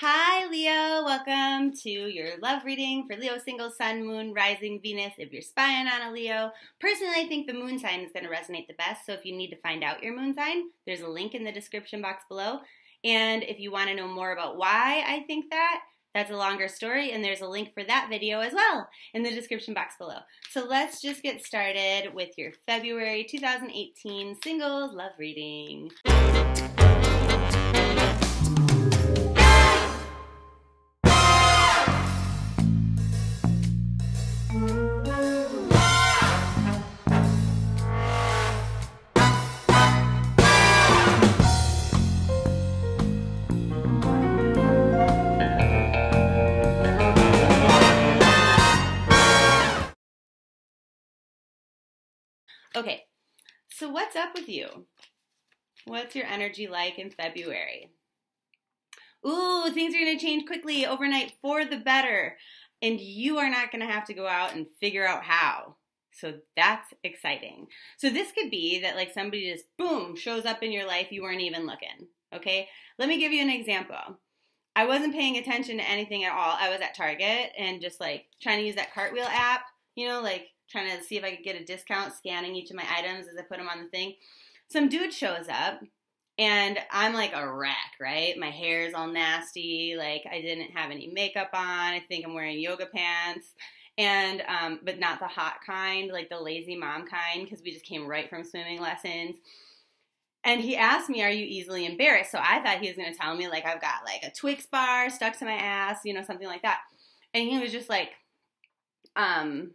Hi, Leo. Welcome to your love reading for Leo single sun, moon, rising, Venus. If you're spying on a Leo, personally, I think the moon sign is going to resonate the best. So if you need to find out your moon sign, there's a link in the description box below. And if you want to know more about why I think that, that's a longer story, and there's a link for that video as well in the description box below. So let's just get started with your February 2018 singles love reading. So what's up with you? What's your energy like in February? Ooh, things are going to change quickly overnight for the better. And you are not going to have to go out and figure out how. So that's exciting. So this could be that like somebody just boom shows up in your life you weren't even looking. Okay? Let me give you an example. I wasn't paying attention to anything at all. I was at Target and just like trying to use that cartwheel app, you know, like trying to see if I could get a discount scanning each of my items as I put them on the thing. Some dude shows up and I'm like a wreck, right? My hair is all nasty, like I didn't have any makeup on. I think I'm wearing yoga pants. And um but not the hot kind, like the lazy mom kind because we just came right from swimming lessons. And he asked me, "Are you easily embarrassed?" So I thought he was going to tell me like I've got like a Twix bar stuck to my ass, you know, something like that. And he was just like um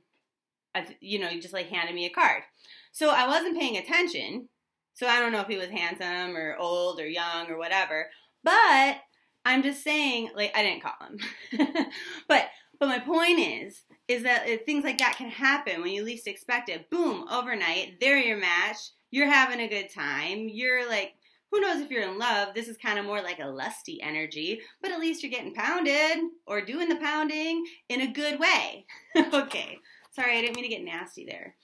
you know, just like handed me a card. So I wasn't paying attention. So I don't know if he was handsome or old or young or whatever. But I'm just saying, like, I didn't call him. but but my point is, is that uh, things like that can happen when you least expect it. Boom, overnight, they're your match. You're having a good time. You're like, who knows if you're in love? This is kind of more like a lusty energy, but at least you're getting pounded or doing the pounding in a good way. okay, Sorry, I didn't mean to get nasty there.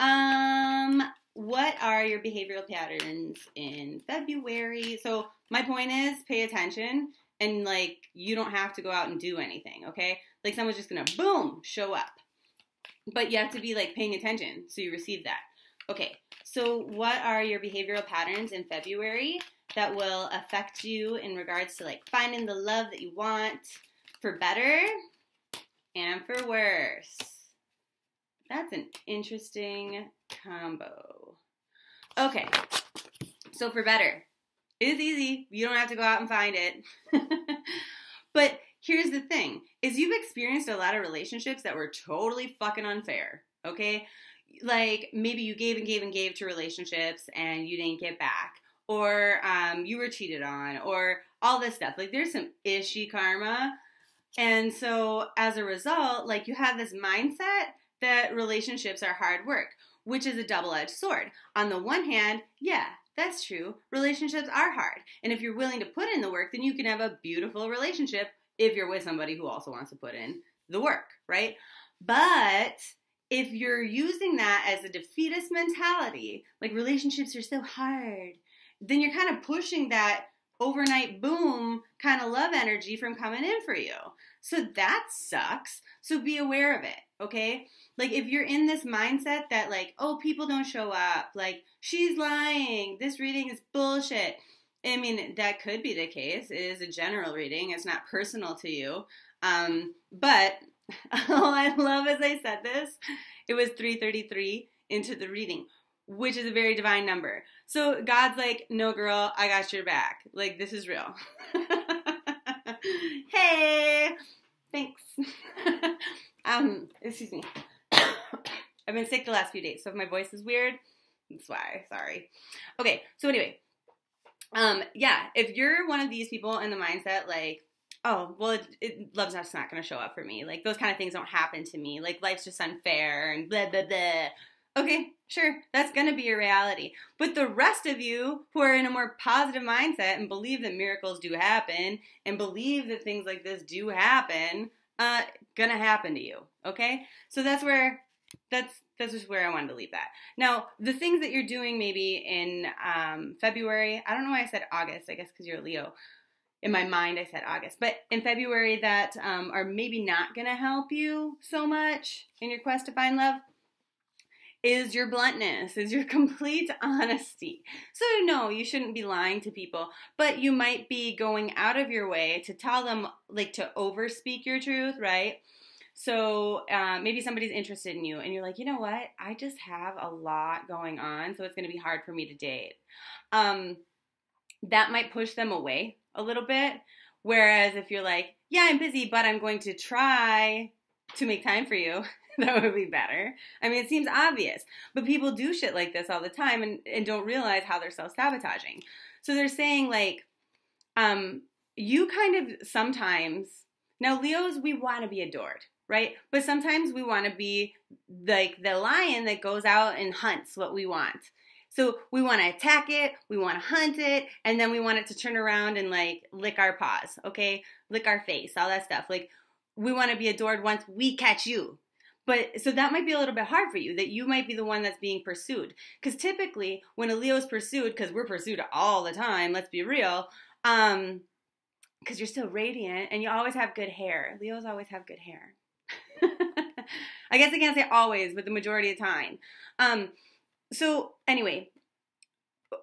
Um, what are your behavioral patterns in February? So my point is pay attention and like you don't have to go out and do anything, okay? Like someone's just gonna boom show up. But you have to be like paying attention so you receive that. Okay, so what are your behavioral patterns in February that will affect you in regards to like finding the love that you want for better and for worse? That's an interesting combo. Okay, so for better, it's easy. You don't have to go out and find it. but here's the thing is you've experienced a lot of relationships that were totally fucking unfair, okay? Like maybe you gave and gave and gave to relationships and you didn't get back. Or um, you were cheated on, or all this stuff. Like, there's some ishy karma. And so, as a result, like, you have this mindset that relationships are hard work, which is a double edged sword. On the one hand, yeah, that's true. Relationships are hard. And if you're willing to put in the work, then you can have a beautiful relationship if you're with somebody who also wants to put in the work, right? But if you're using that as a defeatist mentality, like relationships are so hard, then you're kind of pushing that overnight boom kind of love energy from coming in for you. So that sucks. So be aware of it, okay? Like if you're in this mindset that like, oh, people don't show up, like she's lying, this reading is bullshit. I mean, that could be the case. It is a general reading. It's not personal to you. Um, but all I love as I said this, it was 333 into the reading, which is a very divine number. So God's like, no, girl, I got your back. Like, this is real. hey, thanks. um, excuse me. I've been sick the last few days, so if my voice is weird, that's why. Sorry. Okay, so anyway, um, yeah, if you're one of these people in the mindset like, oh, well, it, it love's just not going to show up for me. Like those kind of things don't happen to me. Like life's just unfair and blah blah blah. Okay, sure, that's going to be your reality. But the rest of you who are in a more positive mindset and believe that miracles do happen and believe that things like this do happen, uh, gonna happen to you. Okay, so that's where that's that's just where I wanted to leave that. Now, the things that you're doing maybe in um, February, I don't know why I said August. I guess because you're Leo. in my mind I said August, but in February that um, are maybe not to help you so much in your quest to find love is your bluntness, is your complete honesty. So, no, you shouldn't be lying to people, but you might be going out of your way to tell them, like, to overspeak your truth, right? So uh, maybe somebody's interested in you, and you're like, you know what? I just have a lot going on, so it's going to be hard for me to date. Um, that might push them away a little bit. Whereas if you're like, yeah, I'm busy, but I'm going to try to make time for you, that would be better. I mean, it seems obvious, but people do shit like this all the time and, and don't realize how they're self sabotaging. So they're saying, like, um, you kind of sometimes, now, Leos, we want to be adored, right? But sometimes we want to be like the lion that goes out and hunts what we want. So we want to attack it, we want to hunt it, and then we want it to turn around and like lick our paws, okay? Lick our face, all that stuff. Like we want to be adored once we catch you. But so that might be a little bit hard for you that you might be the one that's being pursued. Because typically, when a Leo is pursued, because we're pursued all the time, let's be real, um, because you're so radiant and you always have good hair. Leos always have good hair. I guess I can't say always, but the majority of time. Um, so anyway,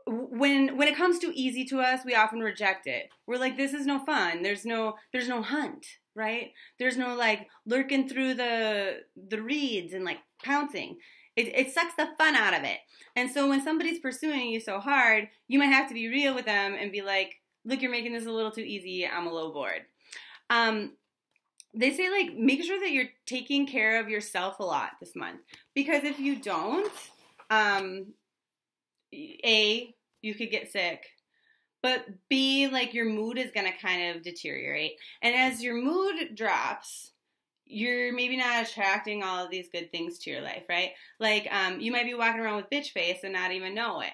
when when it comes too easy to us, we often reject it. We're like, this is no fun. There's no there's no hunt, right? There's no like lurking through the the reeds and like pouncing. It, it sucks the fun out of it. And so when somebody's pursuing you so hard, you might have to be real with them and be like, look, you're making this a little too easy. I'm a little bored. Um, they say like make sure that you're taking care of yourself a lot this month because if you don't um, A, you could get sick, but B, like your mood is going to kind of deteriorate. And as your mood drops, you're maybe not attracting all of these good things to your life, right? Like, um, you might be walking around with bitch face and not even know it.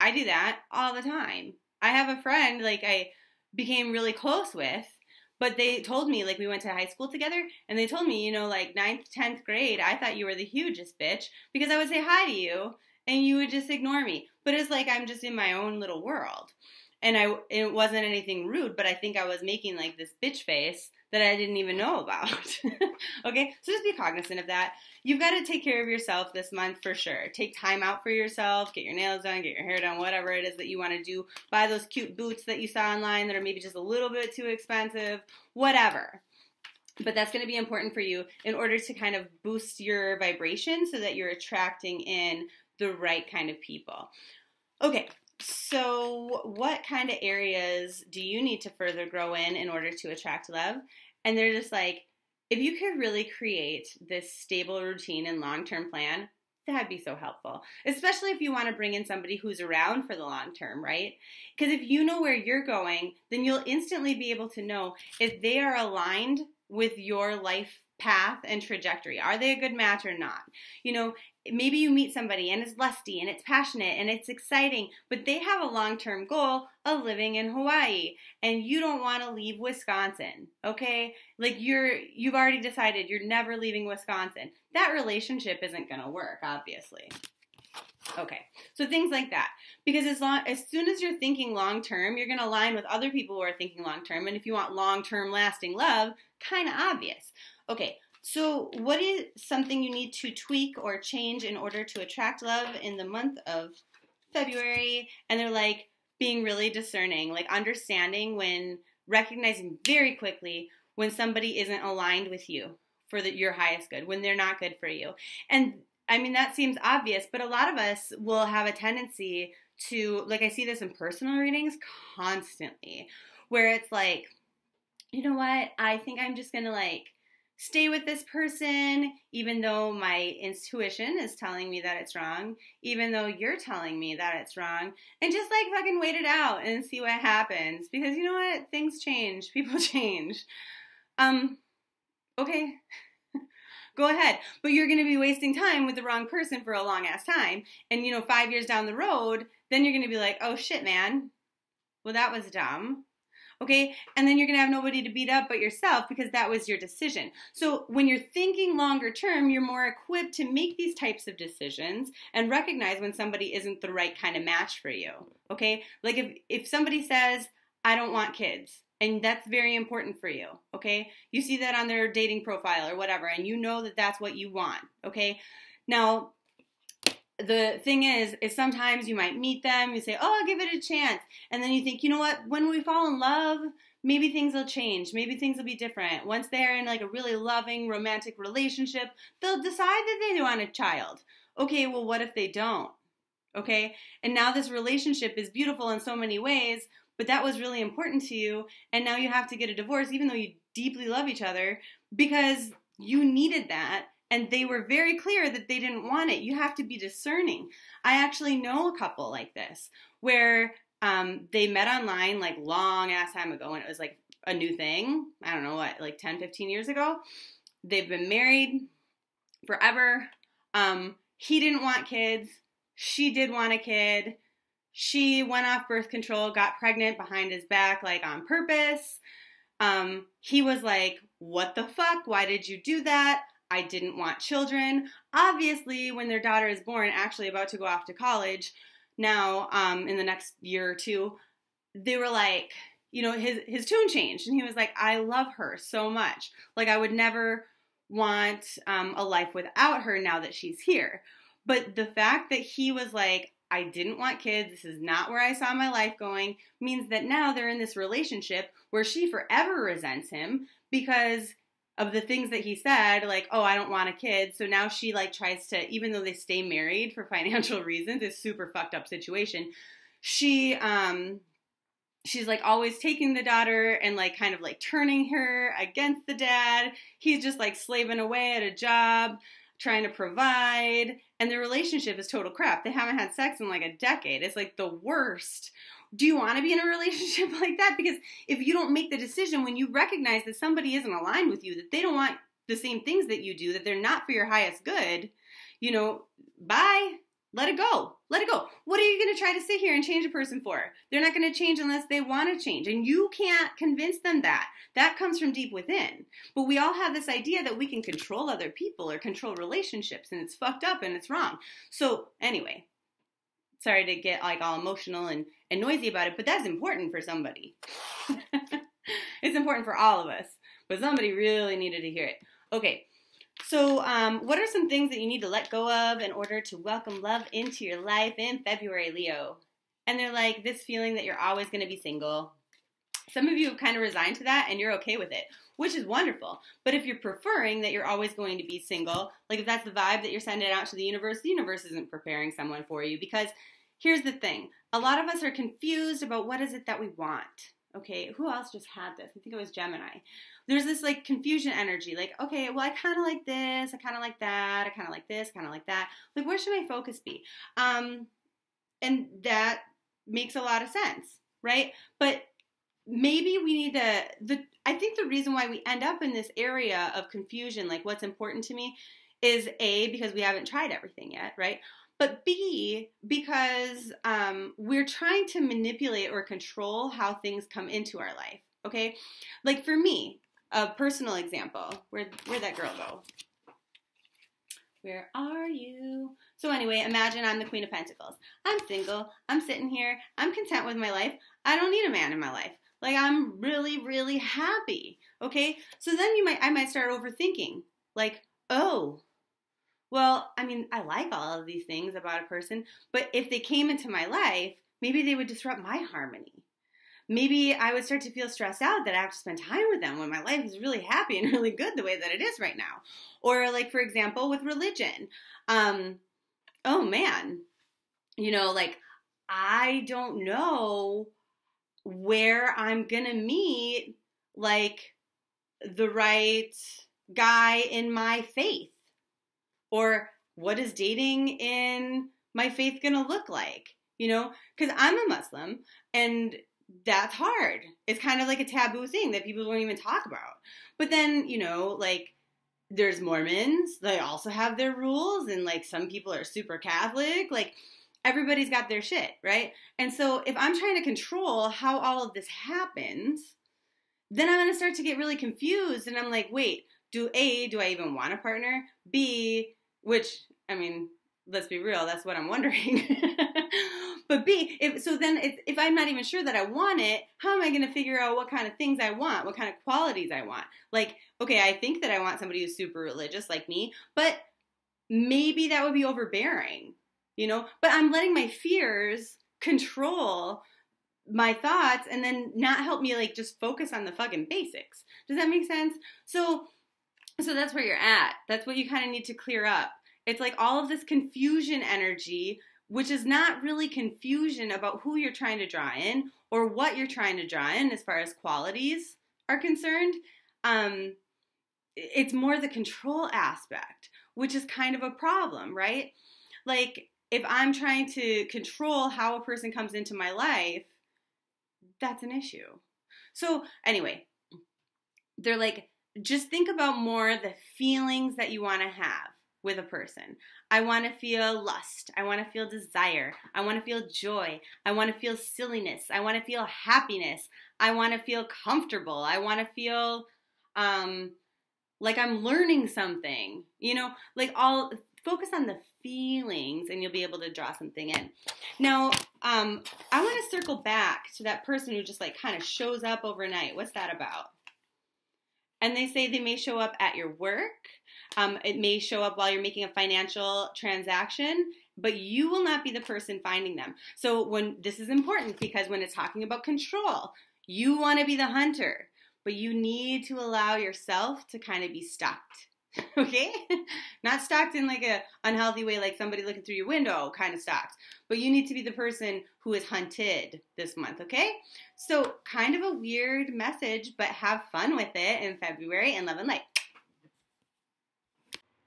I do that all the time. I have a friend, like, I became really close with but they told me, like, we went to high school together, and they told me, you know, like, ninth, 10th grade, I thought you were the hugest bitch because I would say hi to you and you would just ignore me. But it's like I'm just in my own little world. And I, it wasn't anything rude, but I think I was making like this bitch face that I didn't even know about. okay, so just be cognizant of that. You've got to take care of yourself this month for sure. Take time out for yourself, get your nails done, get your hair done, whatever it is that you want to do. Buy those cute boots that you saw online that are maybe just a little bit too expensive, whatever. But that's going to be important for you in order to kind of boost your vibration so that you're attracting in the right kind of people. Okay, so, what kind of areas do you need to further grow in in order to attract love? And they're just like, if you could really create this stable routine and long term plan, that'd be so helpful. Especially if you want to bring in somebody who's around for the long term, right? Because if you know where you're going, then you'll instantly be able to know if they are aligned with your life path and trajectory. Are they a good match or not? You know, maybe you meet somebody and it's lusty and it's passionate and it's exciting, but they have a long term goal of living in Hawaii and you don't want to leave Wisconsin, okay? Like you're, you've already decided you're never leaving Wisconsin. That relationship isn't going to work, obviously. Okay, so things like that. Because as long as soon as you're thinking long term, you're going to align with other people who are thinking long term. And if you want long term lasting love, kind of obvious. Okay, so what is something you need to tweak or change in order to attract love in the month of February? And they're like being really discerning, like understanding when recognizing very quickly when somebody isn't aligned with you for the, your highest good, when they're not good for you. And I mean, that seems obvious, but a lot of us will have a tendency to, like, I see this in personal readings constantly, where it's like, you know what? I think I'm just gonna like stay with this person, even though my intuition is telling me that it's wrong, even though you're telling me that it's wrong, and just like fucking wait it out and see what happens. Because you know what? Things change, people change. Um, okay. Go ahead. But you're going to be wasting time with the wrong person for a long ass time. And, you know, five years down the road, then you're going to be like, oh shit, man. Well, that was dumb okay? And then you're gonna have nobody to beat up but yourself because that was your decision. So when you're thinking longer term, you're more equipped to make these types of decisions and recognize when somebody isn't the right kind of match for you, okay? Like if, if somebody says, I don't want kids. And that's very important for you, okay? You see that on their dating profile or whatever, and you know that that's what you want, okay? Now, the thing is, is sometimes you might meet them, you say, oh, I'll give it a chance. And then you think, you know what, when we fall in love, maybe things will change. Maybe things will be different. Once they're in like a really loving, romantic relationship, they'll decide that they want a child. Okay, well, what if they don't? Okay, and now this relationship is beautiful in so many ways, but that was really important to you, and now you have to get a divorce, even though you deeply love each other, because you needed that and they were very clear that they didn't want it. You have to be discerning. I actually know a couple like this where um, they met online like long ass time ago and it was like a new thing. I don't know what, like 10, 15 years ago. They've been married forever. Um, he didn't want kids. She did want a kid. She went off birth control, got pregnant behind his back, like on purpose. Um, he was like, What the fuck? Why did you do that? I didn't want children. Obviously, when their daughter is born, actually about to go off to college, now um, in the next year or two, they were like, you know, his his tune changed, and he was like, I love her so much. Like I would never want um, a life without her now that she's here. But the fact that he was like, I didn't want kids, this is not where I saw my life going, means that now they're in this relationship where she forever resents him because of the things that he said, like, oh, I don't want a kid. So now she like tries to, even though they stay married for financial reasons, it's super fucked up situation. She um she's like always taking the daughter and like kind of like turning her against the dad. He's just like slaving away at a job, trying to provide, and the relationship is total crap. They haven't had sex in like a decade. It's like the worst do you want to be in a relationship like that? Because if you don't make the decision when you recognize that somebody isn't aligned with you, that they don't want the same things that you do, that they're not for your highest good, you know, bye. Let it go. Let it go. What are you going to try to sit here and change a person for? They're not going to change unless they want to change. And you can't convince them that. That comes from deep within. But we all have this idea that we can control other people or control relationships, and it's fucked up and it's wrong. So, anyway, sorry to get like all emotional and, and noisy about it, but that's important for somebody. it's important for all of us, but somebody really needed to hear it. Okay, so um, what are some things that you need to let go of in order to welcome love into your life in February, Leo? And they're like this feeling that you're always going to be single. Some of you have kind of resigned to that and you're okay with it, which is wonderful. But if you're preferring that you're always going to be single, like if that's the vibe that you're sending out to the universe, the universe isn't preparing someone for you because here's the thing a lot of us are confused about what is it that we want. Okay, who else just had this? I think it was Gemini. There's this like confusion energy, like, okay, well, I kind of like this, I kind of like that, I kind of like this, kind of like that. Like, where should my focus be? Um, and that makes a lot of sense, right? But maybe we need to the I think the reason why we end up in this area of confusion, like what's important to me, is A, because we haven't tried everything yet, right? but B, because um, we're trying to manipulate or control how things come into our life. Okay, like for me, a personal example. Where where'd that girl go? Where are you? So anyway, imagine I'm the Queen of Pentacles. I'm single. I'm sitting here. I'm content with my life. I don't need a man in my life. Like I'm really, really happy. Okay, so then you might I might start overthinking. Like, oh, well, I mean, I like all of these things about a person, but if they came into my life, maybe they would disrupt my harmony. Maybe I would start to feel stressed out that I have to spend time with them when my life is really happy and really good the way that it is right now. Or, like, for example, with religion. Um, oh man, you know, like, I don't know where I'm gonna meet, like, the right guy in my faith or what is dating in my faith going to look like? You know, because I'm a Muslim and that's hard. It's kind of like a taboo thing that people don't even talk about. But then, you know, like there's Mormons, they also have their rules, and like some people are super Catholic. Like everybody's got their shit, right? And so if I'm trying to control how all of this happens, then I'm going to start to get really confused. And I'm like, wait, do A, do I even want a partner? B, which, I mean, let's be real, that's what I'm wondering. but B, if so, then if, if I'm not even sure that I want it, how am I going to figure out what kind of things I want, what kind of qualities I want? Like, okay, I think that I want somebody who's super religious like me, but maybe that would be overbearing, you know. But I'm letting my fears control my thoughts and then not help me like just focus on the fucking basics. Does that make sense? So so that's where you're at. That's what you kind of need to clear up. It's like all of this confusion energy, which is not really confusion about who you're trying to draw in or what you're trying to draw in as far as qualities are concerned. Um, it's more the control aspect, which is kind of a problem, right? Like if I'm trying to control how a person comes into my life, that's an issue. So, anyway, they're like, just think about more the feelings that you want to have with a person. I want to feel lust. I want to feel desire. I want to feel joy. I want to feel silliness. I want to feel happiness. I want to feel comfortable. I want to feel um, like I'm learning something. You know, like all focus on the feelings and you'll be able to draw something in. Now, um, I want to circle back to that person who just like kind of shows up overnight. What's that about? And they say they may show up at your work. Um, it may show up while you're making a financial transaction, but you will not be the person finding them. So when this is important because when it's talking about control, you want to be the hunter, but you need to allow yourself to kind of be stopped okay? Not stalked in like a unhealthy way, like somebody looking through your window kind of stalked. But you need to be the person who is hunted this month, okay? So kind of a weird message, but have fun with it in February and love and light.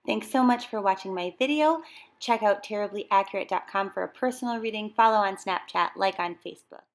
Thanks so much for watching my video. Check out tarot-blee-accurate.com for a personal reading. Follow on Snapchat, like on Facebook.